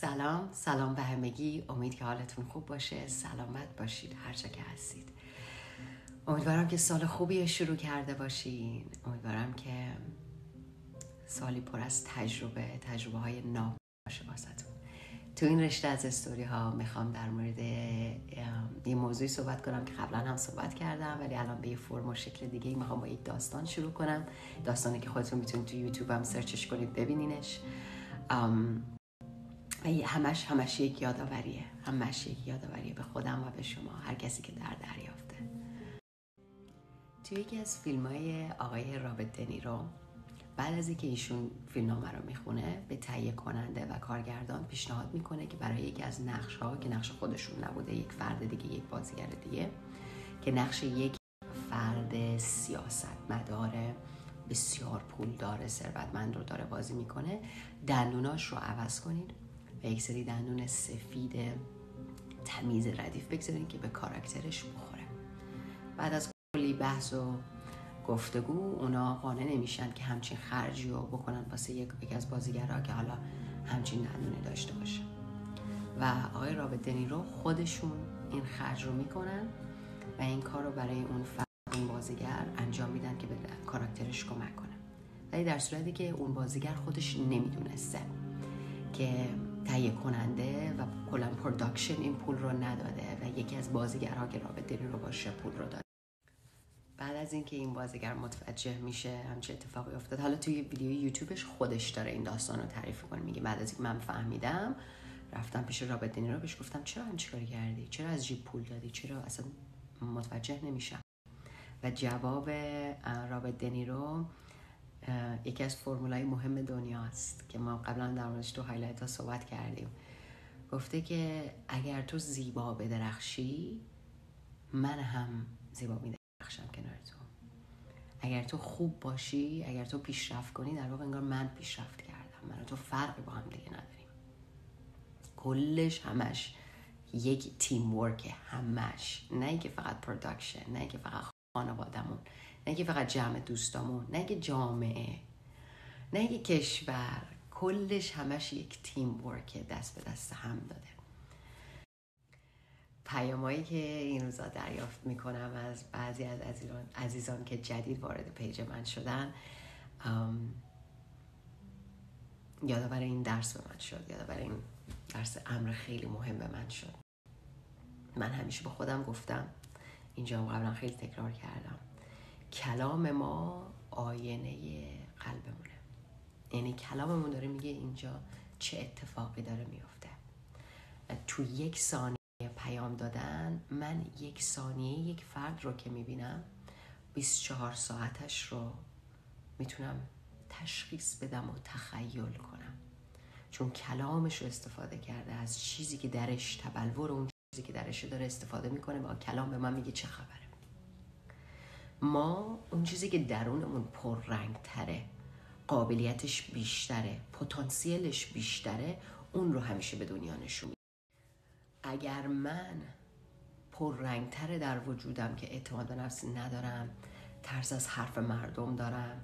سلام. سلام به همگی. امید که حالتون خوب باشه. سلامت باشید هر جا که هستید. امیدوارم که سال خوبی شروع کرده باشین. امیدوارم که سالی پر از تجربه تجربه های ناب باشه واسهتون. تو این رشته از استوری ها می‌خوام در مورد یه موضوعی صحبت کنم که قبلا هم صحبت کردم ولی الان به یه فرم و شکل دیگه می‌خوام با یک داستان شروع کنم. داستانی که خودتون می‌تونید تو یوتیوب هم سرچش کنید ببینینش. همش همش یک یادآوریه. همش یک یادآوریه به خودم و به شما. هر کسی که در دریافته. توی یکی از فیلم های آقای رابط دنیرو بعد از اینکه ایشون فیلمنامه رو می‌خونه به تهیه کننده و کارگردان پیشنهاد می‌کنه که برای یکی از نقش ها که نقش خودشون نبوده یک فرد دیگه یک بازیگر دیگه که نقش یک فرد سیاست مداره بسیار پول داره ثروتمند رو داره بازی می‌کنه دندوناش رو عوض کنید. و یک سری دندون سفید تمیز ردیف بگذارین که به کاراکترش بخوره. بعد از کلی بحث و گفتگو اونا قانع نمیشن که همچین خرجی رو بکنن واسه یک از بازیگرها که حالا همچین دندونی داشته باشه. و آقای رابط دنیرو خودشون این خرج رو می‌کنن و این کار رو برای اون اون بازیگر انجام میدن که به کاراکترش کمک کنه. ولی در صورتی که اون بازیگر خودش نمی‌دونسته که تهیه کننده و کلا production این پول رو نداده و یکی از بازیگرها که رابرت دنیرو رو باشه پول رو داده. بعد از اینکه این بازیگر متوجه میشه همچه اتفاقی افتاد حالا توی ویدیو یوتیوبش خودش داره این داستان رو تعریف کنه میگه بعد از اینکه من فهمیدم رفتم پیش رابرت دنیرو بهش گفتم چرا همچی کار کردی؟ چرا از جیب پول دادی؟ چرا اصلا متوجه نمیشم. و جواب رابط دنیرو یکی از فرمولای مهم دنیاست که ما قبلا در موردش تو هایلایت ها صحبت کردیم. گفته که اگر تو زیبا بدرخشی من هم زیبا میدرخشم کنار تو. اگر تو خوب باشی اگر تو پیشرفت کنی در واقع انگار من پیشرفت کردم. من و تو فرقی با هم دیگه نداریم. کلش همش یک teamwork همش. نه که فقط production نه که فقط خانوادمون نه که فقط جمع دوستامون نه که جامعه نه که کشور کلش همش یک teamwork دست به دست هم داده. پیامایی که این روزا دریافت می‌کنم از بعضی از عزیزان, عزیزان که جدید وارد page من شدن یادآور این درس به من شد یادآور این درس امر خیلی مهم به من شد. من همیشه به خودم گفتم اینجا قبلا خیلی تکرار کردم. کلام ما آینه قلبمونه. یعنی کلاممون داره میگه اینجا چه اتفاقی داره میفته. تو یک ثانیه پیام دادن من یک ثانیه یک فرد رو که می‌بینم 24 ساعتش رو می‌تونم تشخیص بدم و تخیل کنم. چون کلامش رو استفاده کرده از چیزی که درش تبلور اون چیزی که درش داره استفاده می‌کنه و کلام به من میگه چه خبره ما اون چیزی که درونمون پررنگ تره قابلیتش بیشتره پتانسیلش بیشتره اون رو همیشه به دنیا نشون اگر من پررنگتره در وجودم که اعتماد به نفس ندارم ترس از حرف مردم دارم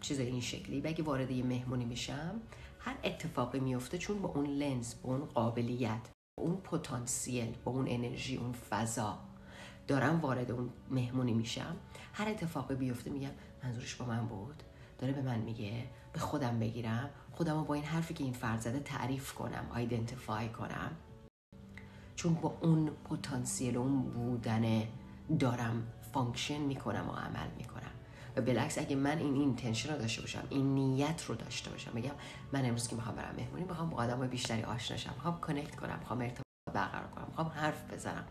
چیز این شکلی بگه وارد یه مهمونی میشم هر اتفاقی میفته چون با اون لنز با اون قابلیت با اون پتانسیل با اون انرژی اون فضا دارم وارد اون مهمونی میشم هر اتفاقی بیفته میگم منظورش با من بود. داره به من میگه به خودم بگیرم خودم رو با این حرفی که این فرد زده تعریف کنم آیدنتیفای کنم. چون با اون پتانسیل اون بودن دارم function می‌کنم و عمل می‌کنم. و بالعکس اگه من این intention رو داشته باشم این نیت رو داشته باشم بگم من امروز که می‌خوام برم مهمونی می‌خوام با آدم بیشتری آشنا شم می‌خوام connect کنم می‌خوام ارتباط برقرار کنم می‌خوام حرف بزنم.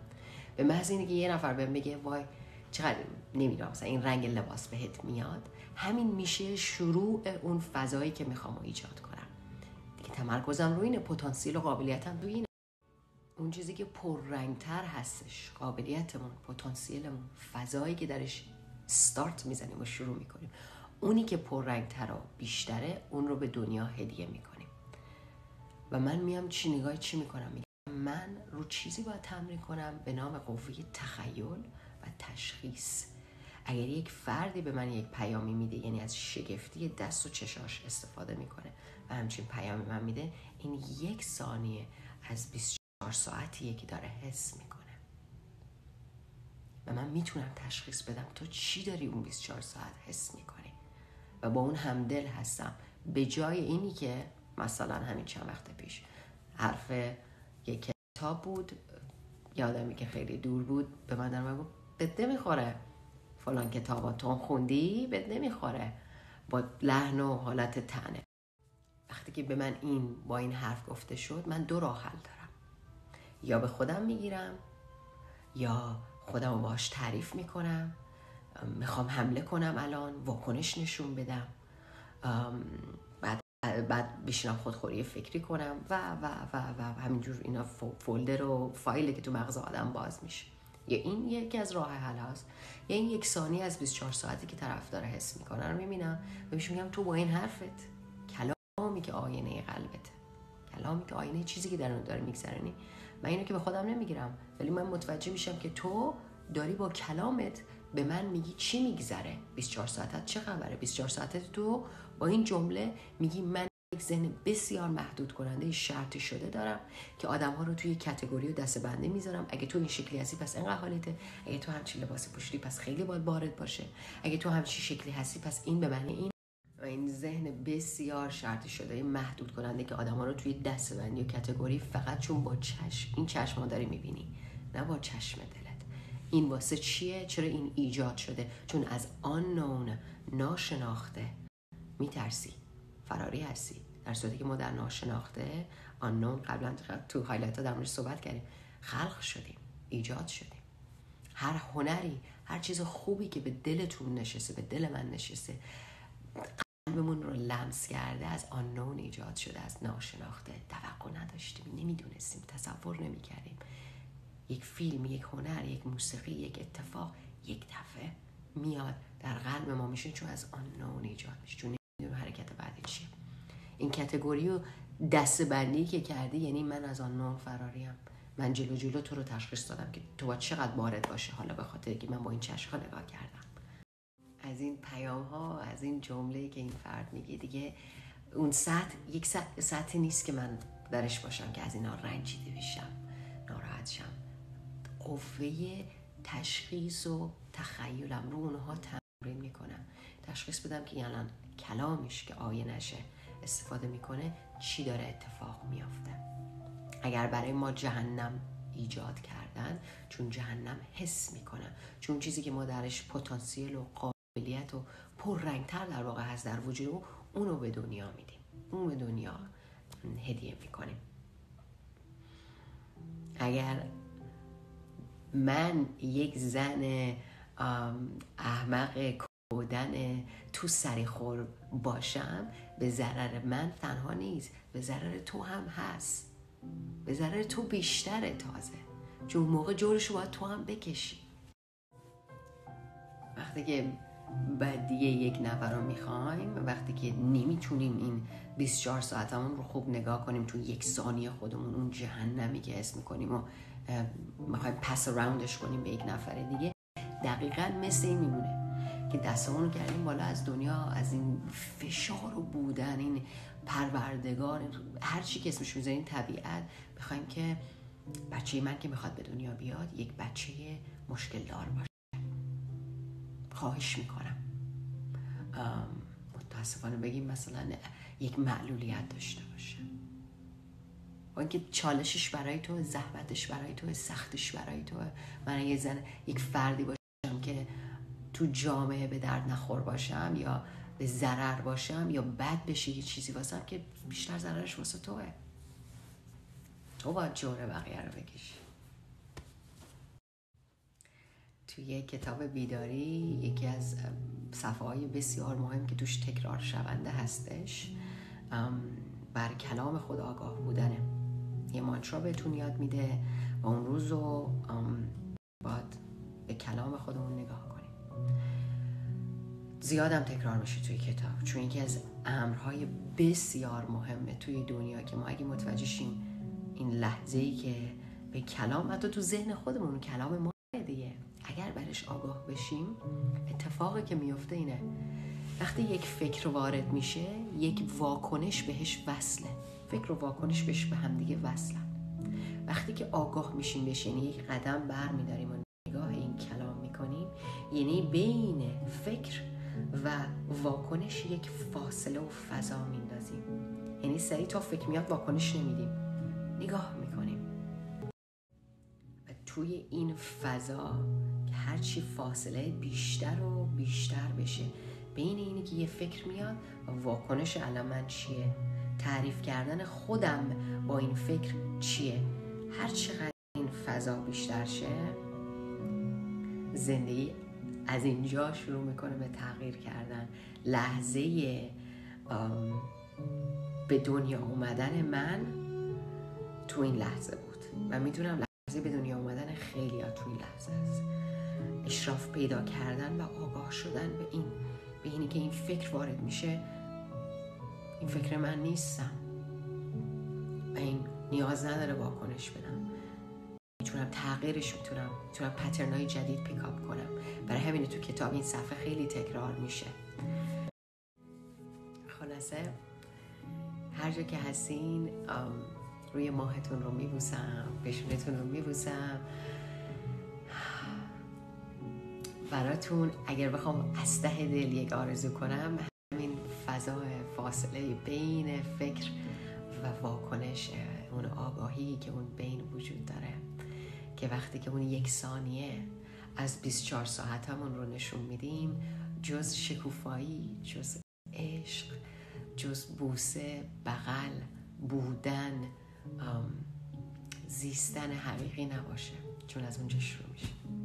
به محض اینکه یه نفر بهم بگه وای چقدر نمی‌دونم مثلا این رنگ لباس بهت میاد همین میشه شروع اون فضایی که می‌خوام ایجاد کنم. دیگه تمرکزم روی اینه پتانسیل و قابلیتم روی اینه. اون چیزی که پررنگتر هستش قابلیتمون پتانسیلمون فضایی که درش استارت می‌زنیم و شروع می‌کنیم اونی که پررنگتر و بیشتره اون رو به دنیا هدیه می‌کنیم. و من میام چی نگاه چی می‌کنم؟ من رو چیزی باید تمرین کنم به نام قوه تخیل و تشخیص. اگر یک فردی به من یک پیامی میده یعنی از شگفتی دست و چشاش استفاده می‌کنه و همچین پیامی من میده این یک ثانیه از 24 ساعتیه که داره حس می‌کنه. و من می‌تونم تشخیص بدم تو چی داری اون 24 ساعت حس می‌کنی؟ و با اون همدل هستم. به جای اینی که مثلا همین چند وقت پیش حرف یک کتاب بود یادمی که خیلی دور بود به من گفت بد نمی‌خوره فلان کتاب تو خوندی؟ بد نمی‌خوره با لحن و حالت تنه. وقتی که به من این با این حرف گفته شد من دو راه حل دارم. یا به خودم می‌گیرم یا خودم باش تعریف می‌کنم. می‌خوام حمله کنم الان واکنش نشون بدم. بعد بشینم خودخوری فکری کنم و و و و همینجور اینا فولدر و فایلی که تو مغز آدم باز میشه. یا این یکی از راه حل هاست. یا این یک ثانیه از 24 ساعتی که طرف داره حس می‌کنه رو می‌بینم و میگم تو با این حرفت کلامی که آینه قلبته. کلامی که آینه چیزی که در اون داره میگذرنی من اینو که به خودم نمی‌گیرم. ولی من متوجه میشم که تو داری با کلامت به من میگی چی میگذره؟ 24 ساعتت چه خبره؟ 24 ساعتت تو با این جمله میگی من یک ذهن بسیار محدود کننده شرطی شده دارم که آدم ها رو توی کتگوری و دست بنده می‌ذارم. اگه تو این شکلی هستی پس اینقدر حالته. اگه تو همچین لباسی پوشیدی پس خیلی باید بارد باشه. اگه تو همچین شکلی هستی پس این به معنی این. و این ذهن بسیار شرطی شده محدود کننده که آدم ها رو توی دست بندی و کتگوری فقط چون با چشم این چشم داری می‌بینی نه با چشم دلت. این واسه چیه؟ چرا این ایجاد شده؟ چون از آن نون ناشناخته. میترسی. فراری هستی. در صورتی که ما در ناشناخته آنون قبلا تو هایلایت ها در مورد صحبت کردیم. خلق شدیم. ایجاد شدیم. هر هنری هر چیز خوبی که به دلتون نشسته به دل من نشسته قلبمون رو لمس کرده از آنون ایجاد شده از ناشناخته توقع نداشتیم. نمی‌دونستیم. تصور نمی‌کردیم. یک فیلم یک هنر یک موسیقی یک اتفاق یک دفعه میاد در قلب ما میشه چون از آن ایجاد میشه چون نمی‌دونیم حرکت بعدی چیه. این کتگوری و دست بندی که کردی یعنی من از آن نون فراریم. من جلو جلو تو رو تشخیص دادم که تو باید چقدر وارد باشه. حالا به خاطر که من با این چشم نگاه کردم. از این پیام ها از این جمله که این فرد میگه دیگه اون سطح یک سطح نیست که من درش باشم که از اینا رنجیده بشم ناراحت شم. قوه تشخیص و تخیلم رو اونها تمرین می‌کنم تشخیص بدم که الان کلامش که آیه نشه استفاده می‌کنه چی داره اتفاق میافته. اگر برای ما جهنم ایجاد کردن چون جهنم حس می‌کنم چون چیزی که ما درش پتانسیل و قابلیت و پررنگتر در واقع هست در وجود اونو به دنیا میدیم. اون به دنیا هدیه می‌کنیم. اگر من یک زن احمق کودن تو سری خور باشم به ضرر من تنها نیست به ضرر تو هم هست. به ضرر تو بیشتره تازه. چون موقع جورشو باید تو هم بکشی. وقتی که دیگه یک نفر رو می‌خوایم وقتی که نمی‌تونیم این 24 ساعتمون رو خوب نگاه کنیم تو یک ثانیه خودمون اون جهنمی که اسم می‌کنیم و می‌خوایم پس راوندش کنیم به یک نفر دیگه دقیقا مثل این میمونه که دستمون رو کردیم بالا از دنیا از این فشار و بودن این پروردگار هر چی که اسمش می‌ذارین طبیعت. می‌خوایم که بچه من که می‌خواد به دنیا بیاد یک بچه مشکل دار باشه. خواهش می‌کنم. متاسفانه بگیم مثلا یک معلولیت داشته باشه. اینکه چالشش برای تو زحمتش برای تو سختش برای تو. من یه زن یک فردی باشم که تو جامعه به درد نخور باشم یا به ضرر باشم یا بد بشه یه چیزی واسم که بیشتر ضررش واسه توه. تو باید جوره بقیه رو بکشی. توی کتاب بیداری یکی از صفحه های بسیار مهم که توش تکرار شونده هستش بر کلام خدا آگاه بودنه. یه مانترا بهتون یاد میده و اون روز رو باید به کلام خودمون نگاه کنیم. زیادم تکرار میشه توی کتاب چون یکی از امرهای بسیار مهمه توی دنیا که ما اگه متوجه شیم این لحظه ای که به کلام حتی تو ذهن خودمون کلام ما دیگه. اگر برش آگاه بشیم اتفاقی که میفته اینه وقتی یک فکر وارد میشه یک واکنش بهش وصله. فکر و واکنش بهش به همدیگه وصلن. وقتی که آگاه میشیم بهش یعنی یک قدم بر میداریم و نگاه این کلام می‌کنیم یعنی بین فکر و واکنش یک فاصله و فضا میندازیم. یعنی سریع تا فکر میاد واکنش نمیدیم. نگاه می‌کنیم. و توی این فضا که هرچی فاصله بیشتر و بیشتر بشه بین اینی که یه فکر میاد و واکنش من چیه؟ تعریف کردن خودم با این فکر چیه؟ هر چقدر این فضا بیشتر شه زندگی از اینجا شروع می‌کنه به تغییر کردن. لحظه به دنیا اومدن من تو این لحظه بود. و می‌دونم لحظه به دنیا اومدن خیلی ها تو این لحظه است. اشراف پیدا کردن و آگاه شدن به این به اینی که این فکر وارد میشه. این فکر من نیستم. و این نیاز نداره واکنش بدم. می‌تونم تغییرش می‌تونم می‌تونم پترن های جدید پیکاپ کنم. برای همین تو کتاب این صفحه خیلی تکرار میشه. خلاصه هر جا که هستین روی ماهتون رو میبوسم بشونتون رو میبوسم. براتون اگر بخوام از ته دل یک آرزو کنم فضا فاصله بین فکر و واکنش اون آگاهی که اون بین وجود داره. که وقتی که اون یک ثانیه از 24 ساعت همون رو نشون میدیم جز شکوفایی جز عشق جز بوسه بغل بودن زیستن حقیقی نباشه. چون از اونجا شروع میشه.